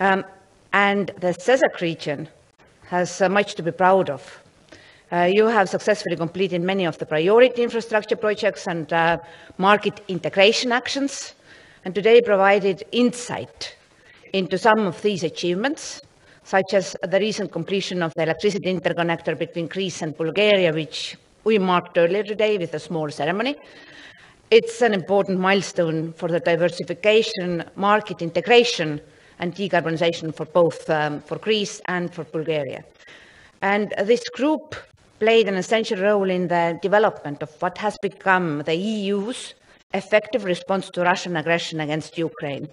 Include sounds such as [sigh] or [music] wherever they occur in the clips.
Um, and the CESEC region has uh, much to be proud of. Uh, you have successfully completed many of the priority infrastructure projects and uh, market integration actions, and today provided insight into some of these achievements, such as the recent completion of the electricity interconnector between Greece and Bulgaria, which we marked earlier today with a small ceremony. It's an important milestone for the diversification, market integration, and decarbonization for both um, for Greece and for Bulgaria. And this group played an essential role in the development of what has become the EU's effective response to Russian aggression against Ukraine.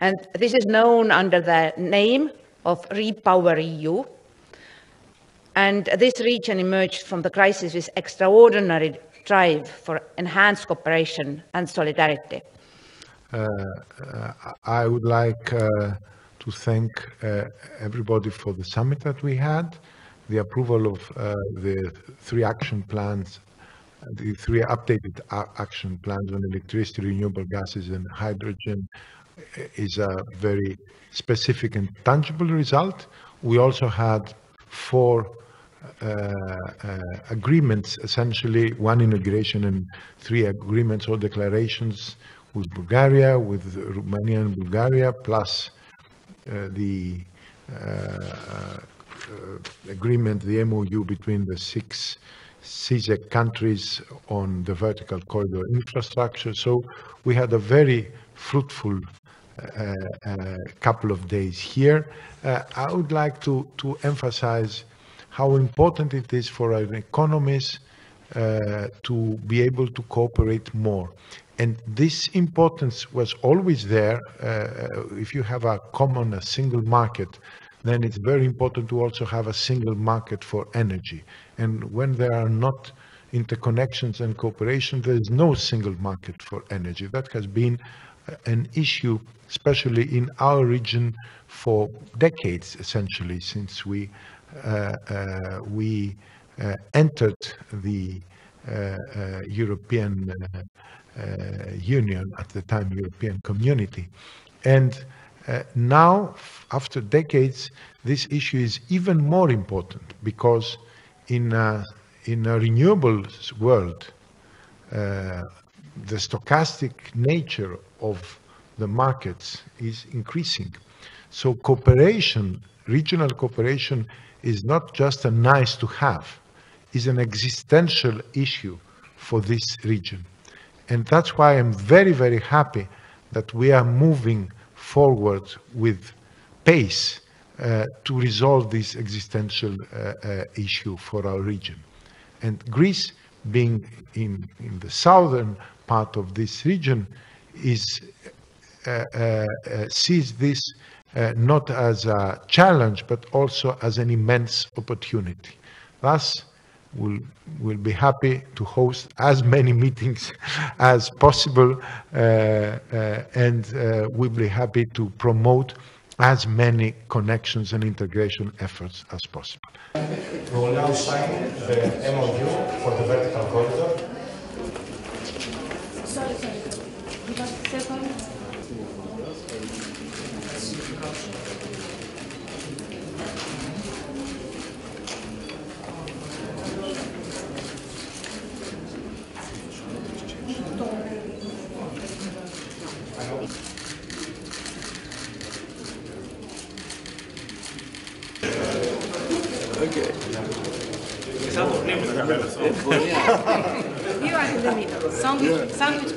And this is known under the name of Repower EU. And this region emerged from the crisis with extraordinary drive for enhanced cooperation and solidarity. Uh, uh, I would like uh, to thank everybody for the summit that we had the approval of the three action plans, the three updated action plans on electricity, renewable gases, and hydrogen is a very specific and tangible result. We also had four uh, uh, agreements, essentially one inauguration and three agreements or declarations with Bulgaria, with Romania and Bulgaria, plus uh, the uh, uh, agreement, the MOU between the six CESEC countries on the vertical corridor infrastructure. So we had a very fruitful uh, uh, couple of days here. Uh, I would like to, to emphasize how important it is for our economies to be able to cooperate more. And this importance was always there. Uh, if you have a common, a single market, then it's very important to also have a single market for energy. And when there are not interconnections and cooperation, there is no single market for energy. That has been uh, an issue, especially in our region, for decades, essentially, since we uh, uh, we uh, entered the European Union at the time, European Community, and uh, now, after decades, this issue is even more important because in a, in a renewables world, uh, the stochastic nature of the markets is increasing. So cooperation, regional cooperation, is not just a nice to have, is an existential issue for this region. And that's why I'm very, very happy that we are moving forward with pace uh, to resolve this existential uh, uh, issue for our region. And Greece, being in, in the southern part of this region, is uh, uh, uh, sees this not as a challenge, but also as an immense opportunity. Thus, will will be happy to host as many meetings [laughs] as possible, uh, uh, and uh, we'll be happy to promote as many connections and integration efforts as possible. We will now sign the MOU for the vertical corridor. Okay. [laughs] You are in the middle. Sandwich, sandwich